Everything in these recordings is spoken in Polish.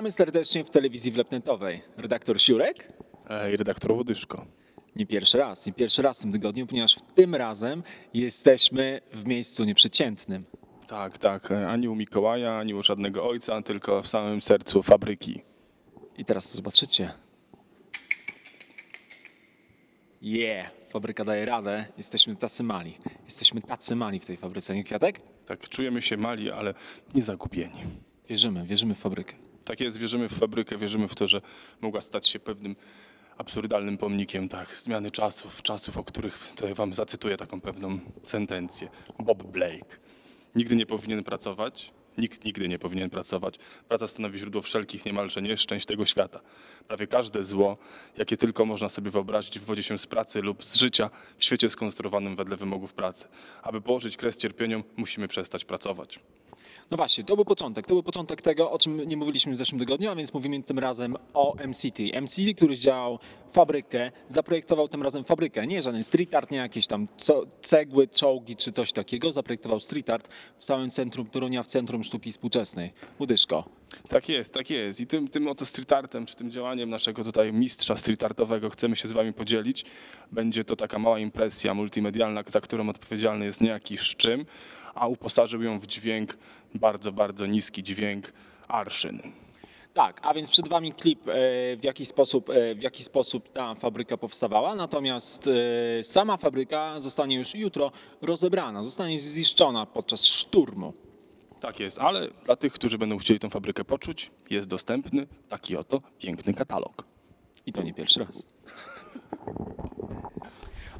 Witamy serdecznie w telewizji wlepnetowej. Redaktor Siurek? i redaktor Łodyszko. Nie pierwszy raz, nie pierwszy raz w tym tygodniu, ponieważ tym razem jesteśmy w miejscu nieprzeciętnym. Tak, tak. Ani u Mikołaja, ani u żadnego ojca, tylko w samym sercu fabryki. I teraz zobaczycie. Yeah, fabryka daje radę. Jesteśmy tacy mali. Jesteśmy tacy mali w tej fabryce, nie Kwiatek? Tak, czujemy się mali, ale nie zagubieni. Wierzymy, wierzymy w fabrykę. Tak jest, wierzymy w fabrykę, wierzymy w to, że mogła stać się pewnym absurdalnym pomnikiem, tak, zmiany czasów, czasów, o których tutaj wam zacytuję taką pewną sentencję. Bob Blake. Nigdy nie powinien pracować, nikt nigdy nie powinien pracować. Praca stanowi źródło wszelkich niemalże nieszczęść tego świata. Prawie każde zło, jakie tylko można sobie wyobrazić, wywodzi się z pracy lub z życia w świecie skonstruowanym wedle wymogów pracy. Aby położyć kres cierpieniom, musimy przestać pracować. No właśnie, to był początek. To był początek tego, o czym nie mówiliśmy w zeszłym tygodniu, a więc mówimy tym razem o MCT. MCT, który działał fabrykę, zaprojektował tym razem fabrykę. Nie żaden street art, nie jakieś tam cegły, czołgi czy coś takiego. Zaprojektował street art w samym centrum Torunia, w centrum sztuki współczesnej. Łudyszko. Tak jest, tak jest. I tym, tym oto street artem, czy tym działaniem naszego tutaj mistrza street artowego chcemy się z wami podzielić. Będzie to taka mała impresja multimedialna, za którą odpowiedzialny jest niejaki Szczym, a uposażył ją w dźwięk, bardzo, bardzo niski dźwięk, arszyn. Tak, a więc przed Wami klip, e, w jaki sposób, e, w jaki sposób ta fabryka powstawała, natomiast e, sama fabryka zostanie już jutro rozebrana, zostanie zniszczona podczas szturmu. Tak jest, ale dla tych, którzy będą chcieli tą fabrykę poczuć, jest dostępny taki oto piękny katalog. I to nie pierwszy raz.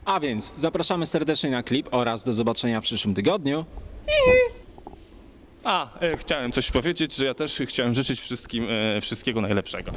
A więc zapraszamy serdecznie na klip oraz do zobaczenia w przyszłym tygodniu. A, e, chciałem coś powiedzieć, że ja też chciałem życzyć wszystkim e, wszystkiego najlepszego.